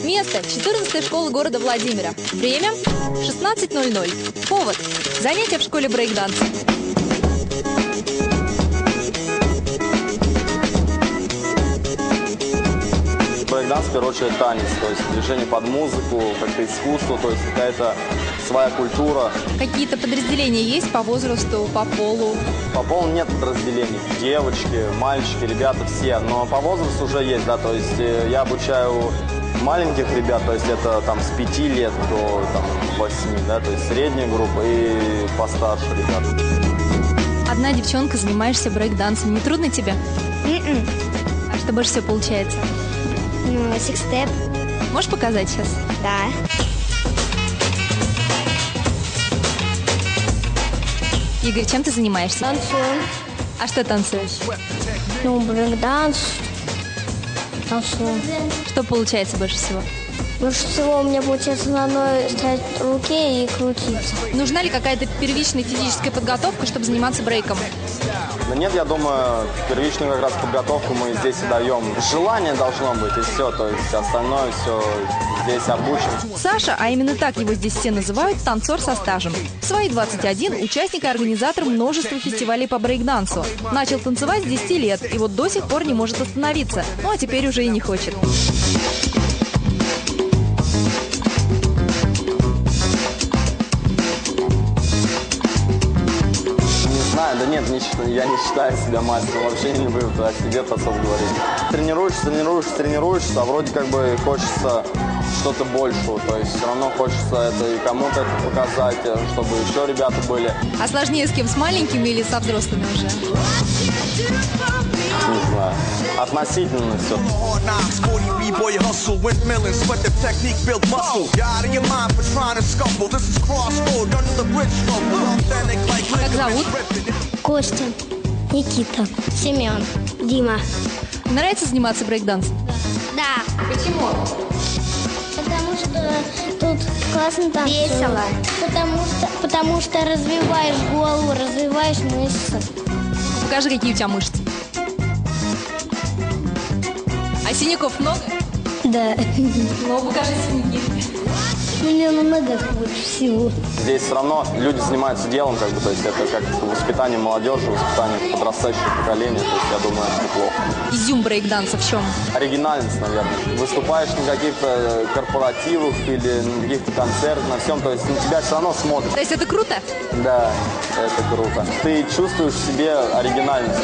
Место – 14 школа города Владимира. Время – 16.00. Повод – занятия в школе брейкданса. Брейкданс, в первую очередь, танец, то есть движение под музыку, как-то искусство, то есть какая-то своя культура. Какие-то подразделения есть по возрасту, по полу? По полу нет подразделений. Девочки, мальчики, ребята все, но по возрасту уже есть, да, то есть э, я обучаю маленьких ребят, то есть это там с 5 лет до там, 8, да, то есть средняя группа и постарше ребят. Одна девчонка, занимаешься брейк-дансом. Не трудно тебе? М-м. А что больше всего получается? Ну, сикстеп, Можешь показать сейчас? да. Игорь, чем ты занимаешься? Танцуем. А что танцуешь? Ну, брейк-данс. Танцуем. Что получается больше всего? Больше всего у меня получается на одной стоять руке и крутиться. Нужна ли какая-то первичная физическая подготовка, чтобы заниматься брейком? Да нет, я думаю, первичную как раз подготовку мы здесь и даем. Желание должно быть, и все, то есть остальное все здесь обучим. Саша, а именно так его здесь все называют, танцор со стажем. В свои 21 участник и организатор множества фестивалей по брейкдансу. Начал танцевать с 10 лет и вот до сих пор не может остановиться. Ну а теперь уже и не хочет. Да нет, не я не считаю себя мастером, вообще не буду о себе особо говорить. Тренируешься, тренируешься, тренируешься, а вроде как бы хочется что-то большего, то есть все равно хочется это и кому-то это показать, э, чтобы еще ребята были, А сложнее с кем? С маленькими или со взрослыми уже? не знаю, относительно все. Hard knocks, 40 b-boy hustle, windmilling, sweat the technique, build muscle. You're out of your mind for trying to scuffle. This is crossroad, under the bridge struggle. Authentic like Как зовут? Костя, Никита, Семен, Дима. Нравится заниматься брейкдансом? Да. Почему? Потому что тут классно танцуют. Весело. Потому что, потому что развиваешь голову, развиваешь мышцы. Покажи, какие у тебя мышцы. А синяков много? Да. Ну, покажи синяки. У меня на ногах больше всего. Здесь все равно люди занимаются делом, как бы, то есть это как воспитание молодежи, воспитание подрастающего поколения, то есть я думаю, это неплохо. Изюм брейкданса в чем? Оригинальность, наверное. Выступаешь на каких-то э, корпоративах или на каких-то концертах, на всем, то есть на тебя все равно смотрят. То есть это круто? Да, это круто. Ты чувствуешь в себе оригинальность.